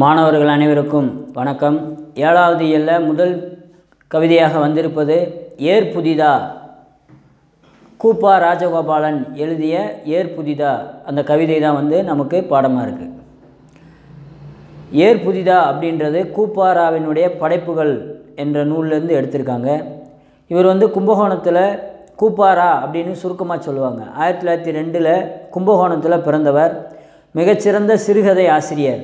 மாணவர்கள் அனைவருக்கும் வணக்கம். ஏழாவது இயல்ல முதல் கவிதையாக வந்திருப்பது ஏர் புதிதா. கூப்பா ராஜகோபாலன் எழுதிய ஏர் புதிதா. அந்த கவிதை தான் வந்து நமக்கு பாடமாக இருக்குது ஏர் புதிதா அப்படின்றது கூப்பாராவினுடைய படைப்புகள் என்ற நூல்லேருந்து எடுத்திருக்காங்க. இவர் வந்து கும்பகோணத்தில் கூப்பாரா அப்படின்னு சுருக்கமாக சொல்லுவாங்க. ஆயிரத்தி தொள்ளாயிரத்தி ரெண்டில் கும்பகோணத்தில் பிறந்தவர். மிகச்சிறந்த சிறுகதை ஆசிரியர்.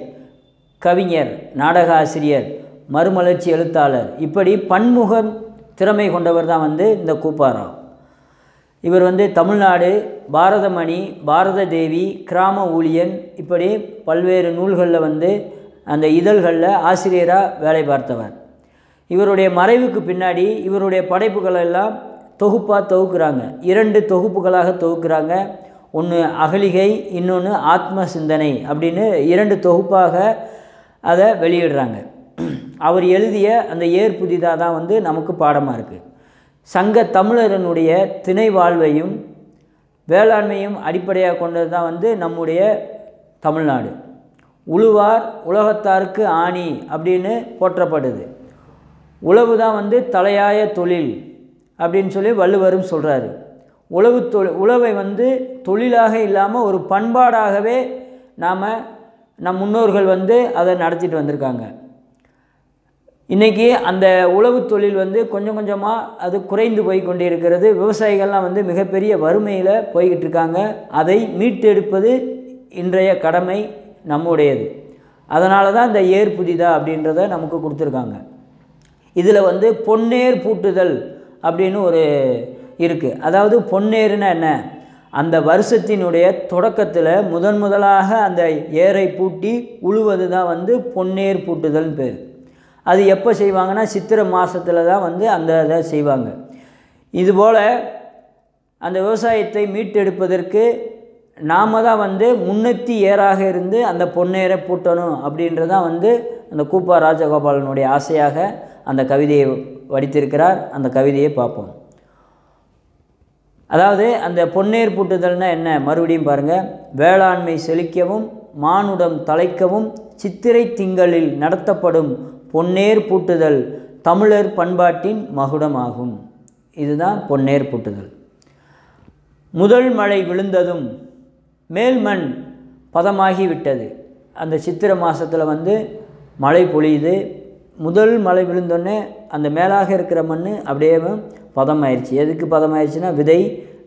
கவிஞர் நாடக ஆசிரியர் மறுமலர்ச்சி எழுத்தாளர். இப்படி பன்முக திறமை கொண்டவர் தான் வந்து இந்த கூப்பாரா. இவர் வந்து தமிழ்நாடு பாரதமணி பாரத தேவி கிராம ஊழியன். இப்படி பல்வேறு நூல்களில் வந்து அந்த இதழ்களில் ஆசிரியராக வேலை பார்த்தவர். இவருடைய மறைவுக்கு பின்னாடி இவருடைய படைப்புகளெல்லாம் தொகுப்பாக தொகுக்கிறாங்க. இரண்டு தொகுப்புகளாக தொகுக்கிறாங்க. ஒன்று அகலிகை இன்னொன்று ஆத்ம சிந்தனை அப்படின்னு இரண்டு தொகுப்பாக அதை வெளியிடுறாங்க. அவர் எழுதிய அந்த ஏர் புதிதாக தான் வந்து நமக்கு பாடமாக இருக்குது சங்க தமிழரனுடைய திணை வாழ்வையும் வேளாண்மையும் அடிப்படையாக கொண்டது தான் வந்து நம்முடைய தமிழ்நாடு. உழுவார் உலகத்தாருக்கு ஆணி அப்படின்னு போற்றப்படுது. உழவு தான் வந்து தலையாய தொழில் அப்படின்னு சொல்லி வள்ளுவரும் சொல்கிறாரு உழவு தொழில் உழவை வந்து தொழிலாக இல்லாமல் ஒரு பண்பாடாகவே நாம் நம் முன்னோர்கள் வந்து அதை நடத்திட்டு வந்திருக்காங்க. இன்றைக்கி அந்த உழவு தொழில் வந்து கொஞ்சம் கொஞ்சமாக அது குறைந்து போய் கொண்டே இருக்கிறது விவசாயிகள்லாம் வந்து மிகப்பெரிய வறுமையில் போய்கிட்டு இருக்காங்க. அதை மீட்டெடுப்பது இன்றைய கடமை நம்முடையது. அதனால தான் இந்த ஏர் புதிதா அப்படின்றத நமக்கு கொடுத்துருக்காங்க. இதில் வந்து பொன்னேர் பூட்டுதல் அப்படின்னு ஒரு இருக்குது அதாவது பொன்னேருன்னா என்ன? அந்த வருஷத்தினுடைய தொடக்கத்தில் முதன் முதலாக அந்த ஏரை பூட்டி உழுவது தான் வந்து பொன்னேர் பூட்டுதல்னு பேர். அது எப்போ செய்வாங்கன்னா சித்திரை மாதத்தில் தான் வந்து அந்த இதை செய்வாங்க. இதுபோல் அந்த விவசாயத்தை மீட்டெடுப்பதற்கு நாம் தான் வந்து முன்னூற்றி ஏராக இருந்து அந்த பொன்னேரை பூட்டணும் அப்படின்றதான் வந்து அந்த கூப்பா ராஜகோபாலனுடைய ஆசையாக அந்த கவிதையை வடித்திருக்கிறார். அந்த கவிதையை பார்ப்போம். அதாவது அந்த பொன்னேர் பூட்டுதல்னால் என்ன? மறுபடியும் பாருங்கள் வேளாண்மை செழிக்கவும் மானுடம் தலைக்கவும் சித்திரை திங்களில் நடத்தப்படும் பொன்னேர் பூட்டுதல் தமிழர் பண்பாட்டின் மகுடமாகும். இதுதான் பொன்னேர் பூட்டுதல். முதல் மழை விழுந்ததும் மேல்மண் பதமாகிவிட்டது. அந்த சித்திரை மாதத்தில் வந்து மழை பொழியுது. முதல் மழை விழுந்தோடனே அந்த மேலாக இருக்கிற மண் அப்படியே பதமாயிருச்சு. எதுக்கு பதமாயிருச்சுன்னா விதை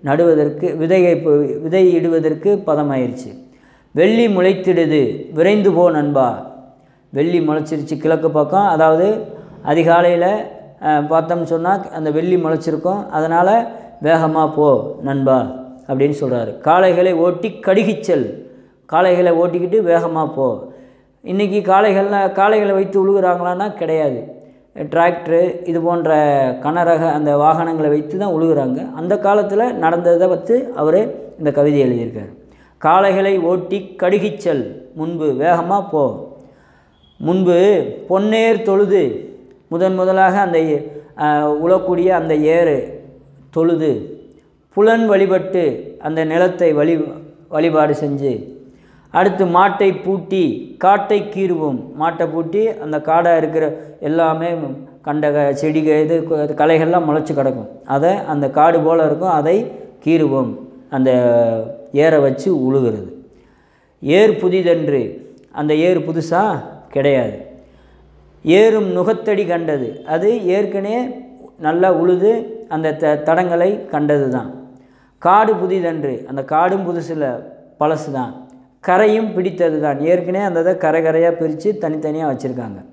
நடுவதற்கு விதையை விதை இடுவதற்கு பதமாயிருச்சு. வெள்ளி முளைத்திடுது விரைந்து போ நண்பா. வெள்ளி முளைச்சிருச்சு கிழக்கு பக்கம். அதாவது அதிகாலையில் பார்த்தோம்னு சொன்னால் அந்த வெள்ளி முளைச்சிருக்கும். அதனால் வேகமாக போ நண்பா அப்படின்னு சொல்கிறாரு காளைகளை ஓட்டி கடுகிச்சல் காளைகளை ஓட்டிக்கிட்டு வேகமாக போ. இன்றைக்கி காளைகள்லாம் காளைகளை வைத்து உழுகுறாங்களான்னா கிடையாது. டிராக்டரு இது போன்ற கனரக அந்த வாகனங்களை வைத்து தான் உழுகுறாங்க. அந்த காலத்தில் நடந்ததை பற்றி அவர் இந்த கவிதை எழுதியிருக்கார். காளைகளை ஓட்டி கடுகிச்சல் முன்பு வேகமாக போ. முன்பு பொன்னேர் தொழுது. முதன் முதலாக அந்த உழக்கூடிய அந்த ஏறு தொழுது. புலன் வழிபட்டு அந்த நிலத்தை வழி வழிபாடு செஞ்சு அடுத்து மாட்டை பூட்டி காட்டை கீறுவோம். மாட்டை பூட்டி அந்த காடாக இருக்கிற எல்லாமே கண்ட செடிக இது களைகள்லாம் முளைச்சி கிடக்கும். அதை அந்த காடு போல் இருக்கும் அதை கீறுவோம். அந்த ஏரை வச்சு உழுகிறது. ஏர் புதிதன்று அந்த ஏர் புதுசாக கிடையாது. ஏறும் நுகத்தடி கண்டது அது ஏற்கனவே நல்லா உழுது அந்த த தடங்களை கண்டது தான் காடு புதிதன்று அந்த காடும் புதுசில் பழசு தான் கரையும் பிடித்தது தான் ஏற்கனவே அந்த இதை கரை கரையாக பிரித்து தனித்தனியாக வச்சுருக்காங்க.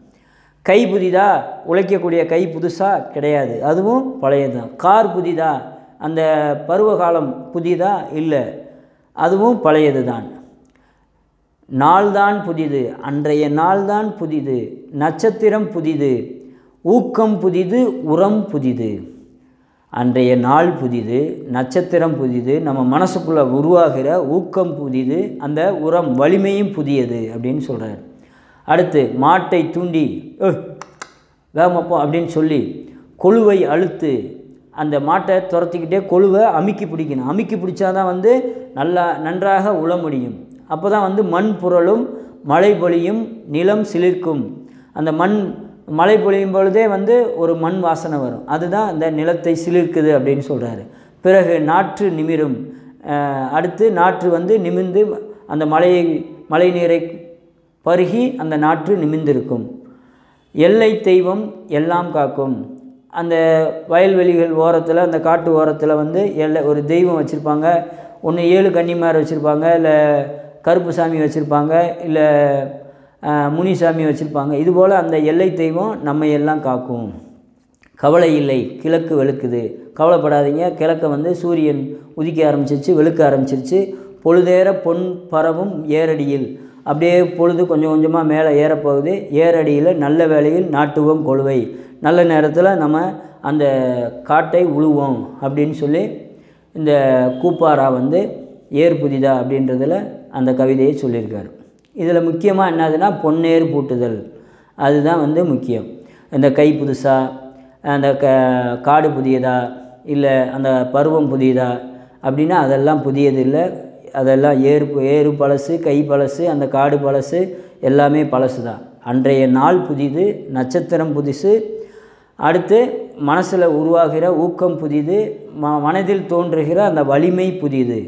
கை புதிதா? உழைக்கக்கூடிய கை புதுசாக கிடையாது. அதுவும் பழையது தான் கார் புதிதா? அந்த பருவகாலம் புதிதா? இல்லை. அதுவும் பழையது தான் நாள்தான் புதிது. அன்றைய நாள்தான் புதிது. நட்சத்திரம் புதிது. ஊக்கம் புதிது உரம் புதிது. அன்றைய நாள் புதிது நட்சத்திரம் புதிது நம்ம மனசுக்குள்ளே உருவாகிற ஊக்கம் புதிது அந்த உரம் வலிமையும் புதியது அப்படின்னு சொல்கிறார் அடுத்து மாட்டை தூண்டி வேகமப்போ அப்படின்னு சொல்லி கொழுவை அழுத்து அந்த மாட்டை துரத்திக்கிட்டே கொழுவை அமுக்கி பிடிக்கணும். அமுக்கி பிடிச்சாதான் வந்து நல்லா நன்றாக உழ முடியும். அப்போ தான் வந்து மண் புரளும் மழை பொழியும் நிலம் சிலிர்க்கும். அந்த மண் மழை பொழியும் பொழுதே வந்து ஒரு மண் வாசனை வரும். அதுதான் அந்த நிலத்தை சிலிர்க்குது அப்படின்னு சொல்கிறாரு பிறகு நாற்று நிமிரும். அடுத்து நாற்று வந்து நிமிர்ந்து அந்த மழையை மழை நீரை பருகி அந்த நாற்று நிமிர்ந்திருக்கும். எல்லை தெய்வம் எல்லாம் காக்கும். அந்த வயல்வெளிகள் ஓரத்தில் அந்த காட்டு ஓரத்தில் வந்து எல்லை ஒரு தெய்வம் வச்சுருப்பாங்க. ஒன்று ஏழு கன்னிமார் வச்சுருப்பாங்க இல்லை கருப்பு சாமி வச்சுருப்பாங்க இல்லை முனிசாமி வச்சுருப்பாங்க. இதுபோல் அந்த எல்லை தெய்வம் நம்ம எல்லாம் காக்கும். கவலை இல்லை கிழக்கு வெளுக்குது. கவலைப்படாதீங்க. கிழக்க வந்து சூரியன் உதிக்க ஆரம்பிச்சிருச்சு வெளுக்க ஆரம்பிச்சிருச்சு. பொழுதேற பொன் பரவும் ஏரடியில். அப்படியே பொழுது கொஞ்சம் கொஞ்சமாக மேலே ஏறப்போகுது. ஏரடியில் நல்ல வேளையில் நாட்டுவோம் கொழுவை. நல்ல நேரத்தில் நம்ம அந்த காட்டை உழுவோம் அப்படின்னு சொல்லி இந்த கூப்பாரா வந்து ஏர் புதிதா அப்படின்றதில் அந்த கவிதையை சொல்லியிருக்காரு. இதில் முக்கியமாக என்னதுன்னா பொன்னேர் பூட்டுதல். அதுதான் வந்து முக்கியம். இந்த கை புதுசா அந்த க காடு புதியதா இல்லை அந்த பருவம் புதியதா அப்படின்னா அதெல்லாம் புதியது இல்லை. அதெல்லாம் ஏறு ஏறு பழசு கை பழசு அந்த காடு பழசு எல்லாமே பழசு தான். அன்றைய நாள் புதிது நட்சத்திரம் புதுசு. அடுத்து மனசில் உருவாகிற ஊக்கம் புதிது ம மனதில் தோன்றுகிற அந்த வலிமை புதிது.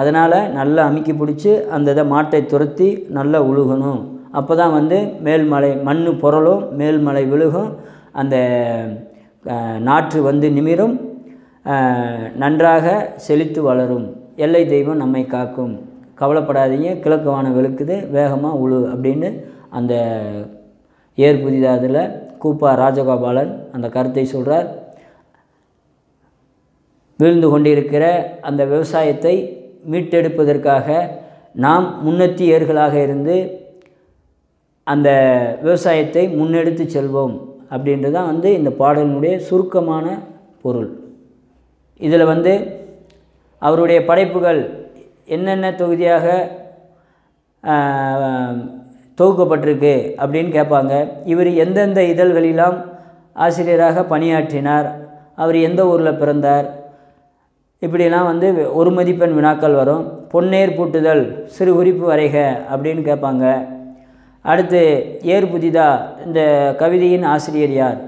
அதனால் நல்லா அமுக்கி பிடிச்சி அந்த இதை மாட்டை துரத்தி நல்லா உழுகணும். அப்போ தான் வந்து மேல்மலை மண் புரளும் மேல்மலை விழுகும். அந்த நாற்று வந்து நிமிரும். நன்றாக செழித்து வளரும். எல்லை தெய்வம் நம்மை காக்கும். கவலைப்படாதீங்க கிழக்கு வானம் வெளுக்குது வேகமாக உழு அப்படின்னு அந்த ஏர் புதிதாதில் கூப்பா ராஜகோபாலன் அந்த கருத்தை சொல்கிறார் வீழ்ந்து கொண்டிருக்கிற அந்த விவசாயத்தை மீட்டெடுப்பதற்காக நாம் முன்னெத்தியர்களாக இருந்து அந்த விவசாயத்தை முன்னெடுத்து செல்வோம் அப்படின்றது தான் வந்து இந்த பாடலினுடைய சுருக்கமான பொருள். இதில் வந்து அவருடைய படைப்புகள் என்னென்ன தொகுதியாக தொகுக்கப்பட்டிருக்கு அப்படின்னு கேட்பாங்க. இவர் எந்தெந்த இதழ்களெல்லாம் ஆசிரியராக பணியாற்றினார் அவர் எந்த ஊரில் பிறந்தார் இப்படிலாம் வந்து ஒரு மதிப்பெண் வினாக்கள் வரும். பொன்னேர் பூட்டுதல் சிறு குறிப்பு வரைக அப்படின்னு கேட்பாங்க. அடுத்து ஏர் புதிதா இந்த கவிதையின் ஆசிரியர் யார்?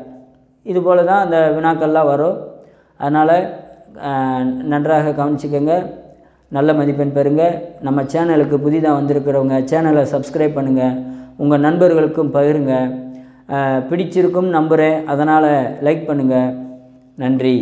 இது போல தான் அந்த வினாக்கள்லாம் வரும். அதனால் நன்றாக கவனிச்சுக்கோங்க. நல்ல மதிப்பெண் பெறுங்க. நம்ம சேனலுக்கு புதிதாக வந்திருக்கிறவங்க சேனலை சப்ஸ்கிரைப் பண்ணுங்கள் உங்கள் நண்பர்களுக்கும் பகிருங்க. பிடிச்சிருக்கும் நம்புகிறேன் அதனால் லைக் பண்ணுங்கள் நன்றி.